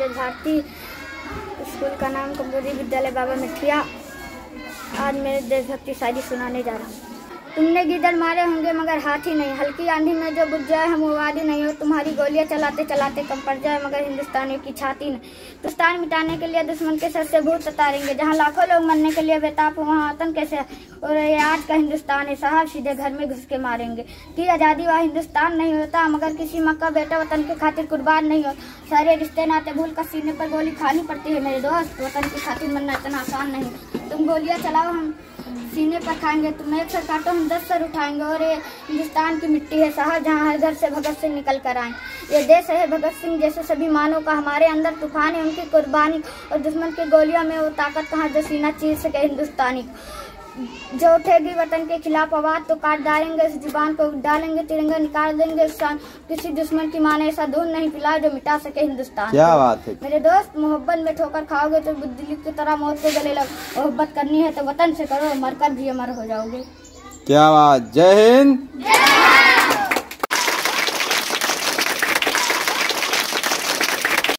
Neeraj Bharti school का नाम कम्बोजी विद्यालय बाबा मिठिया। आज मेरे देशभक्ति शायरी सुनाने जा रहा हूँ। तुमने गिदड़ मारे होंगे, मगर हाथी नहीं। हल्की आंधी में जो बुझ जाए, हम वादी नहीं हो। तुम्हारी गोलियाँ चलाते चलाते कम पड़ जाए, मगर हिंदुस्तानियों की छाती नहीं हिंदुस्तान मिटाने के लिए दुश्मन के सर से भूत उतारेंगे जहाँ लाखों लोग मरने के लिए बेताब हो, वहाँ आतंक कैसे और ये आज का हिंदुस्तान है साहब सीधे घर में घुस के मारेंगे। कि आज़ादी वह हिंदुस्तान नहीं होता, मगर किसी माँ का बेटा वतन के खातिर कुर्बान नहीं हो। सारे रिश्ते नाते भूल कर सीने पर गोली खानी पड़ती है। मेरे दोस्त, वतन की खातिर मरना इतना आसान नहीं। तुम गोलियाँ चलाओ हम। सीने पर खाएँगे तुम एक सर काटो हम दस सर उठाएँगे और ये हिंदुस्तान की मिट्टी है साहब जहाँ हर घर से भगत सिंह निकल कर आए। ये देश है भगत सिंह जैसे सभी मानों का, हमारे अंदर तूफ़ान है, उनकी कुर्बानी और दुश्मन की गोलियों में वो ताकत कहाँ जो सीना चीर सके हिंदुस्तानी। जो उठेगी वतन के खिलाफ आवाज़ तो काट डालेंगे इस ज़ुबान को डालेंगे तिरंगा निकाल देंगे किसी दुश्मन की माने ऐसा दूध नहीं पिला जो मिटा सके हिंदुस्तान। क्या बात है? मेरे दोस्त मोहब्बत में ठोकर खाओगे तो बुद्धि की तरह मौत के गले लग मोहब्बत करनी है तो वतन से करो मरकर भी अमर हो जाओगे। क्या बात? जय हिंद।